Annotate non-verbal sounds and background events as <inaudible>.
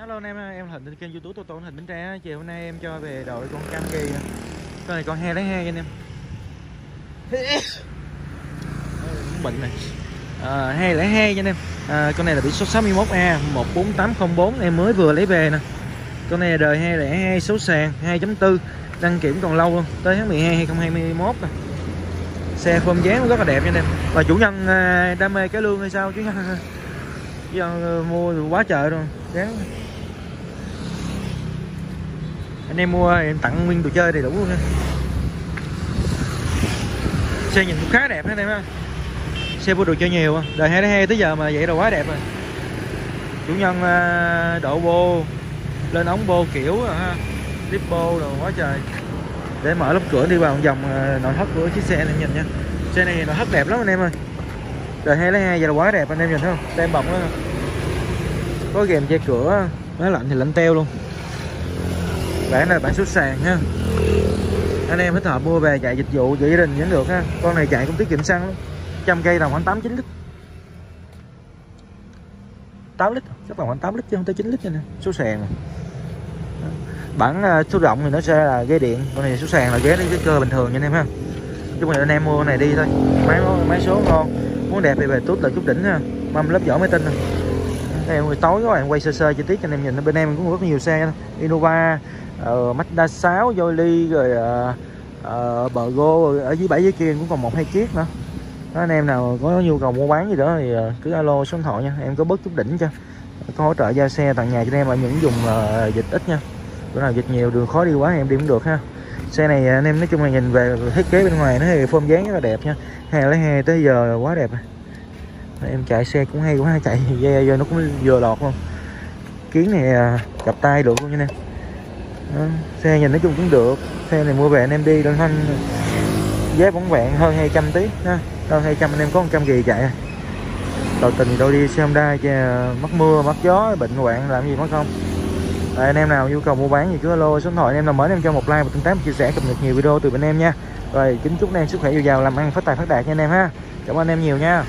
Hello anh em, em Thịnh trên kênh youtube Tô Tô Thịnh Bến Tre. Chiều hôm nay em cho về đội con cam kỳ Con này con 2 lấy 2 anh em. Bệnh này. À, He lấy he nha anh em. À, Con này là biển số 61A 14804 Em mới vừa lấy về nè. Con này là đời he lẻ he số sàn 2.4 Đăng kiểm còn lâu luôn Tới tháng 12 2021 nè. Xe phơm dáng rất là đẹp nha anh em. Và chủ nhân à, đam mê cái lương hay sao chứ? <laughs> Giờ à, mua quá trời rồi. Đáng anh em mua, em tặng nguyên đồ chơi đầy đủ luôn nha. Xe nhìn cũng khá đẹp anh em ha. Xe mua đồ chơi nhiều à. đời hai hai tới giờ mà vậy là quá đẹp rồi. Chủ nhân à, độ bô, lên ống bô kiểu à ha. Clip bô rồi quá trời. Để mở lớp cửa đi vào vòng nội thất của chiếc xe này nhìn nha. Xe này nội thất đẹp lắm anh em ơi. Đời hai hai giờ là quá đẹp anh em nhìn thấy không? Tem bọng đó có ghềm che cửa, máy lạnh thì lạnh teo luôn bản này bản số sàn ha. Anh em thích hợp mua về chạy dịch vụ, giữ gia đình vẫn được ha. Con này chạy cũng tiết kiệm xăng lắm. Trăm cây tầm khoảng tám chín lít. 8 lít, chắc là khoảng 8 lít chứ, không tới 9 lít nè. Số sàn bản à, số rộng thì nó sẽ là ghế điện. Con này số sàn là ghế cái cơ bình thường nha anh em ha. Chung mình anh em mua con này đi thôi. Máy máy số ngon, muốn đẹp thì về tốt là chút đỉnh ha. Mâm lớp vỏ máy tinh đây buổi tối các bạn quay sơ sơ chi tiết cho anh em nhìn. Bên em cũng rất nhiều xe Innova uh, Mazda 6 Jolie rồi uh, uh, Bergo rồi ở dưới bãi dưới kia cũng còn một hai chiếc nữa. Đó, anh em nào có nhu cầu mua bán gì đó thì uh, cứ alo số điện thoại nha. Em có bớt chút đỉnh cho. Có hỗ trợ giao xe tặng nhà cho anh em ở những vùng uh, dịch ít nha. Bữa nào dịch nhiều đường khó đi quá em đi cũng được ha. Xe này anh em nói chung là nhìn về thiết kế bên ngoài nó thì form dáng rất là đẹp nha. Hè lấy hè tới giờ quá đẹp em chạy xe cũng hay quá chạy. <laughs> Dây giờ nó cũng vừa lọt luôn. Kiến này à, cặp tay được luôn nha nè. Xe nhìn nói chung cũng được. Xe này mua về anh em đi đơn thanh giá bóng vẹn hơn 200 tí ha. Hơn 200 anh em có 100 kỳ chạy. Đầu tình đâu đi xe Honda à, mắc mưa mắc gió bệnh hoạn làm gì mất không à, anh em nào nhu cầu mua bán gì cứ alo số điện thoại anh em nào mới em cho một like và tương tác chia sẻ cập nhật nhiều video từ bên em nha. Rồi kính chúc anh em sức khỏe dồi dào làm ăn phát tài phát đạt nha anh em ha. Cảm ơn anh em nhiều nha.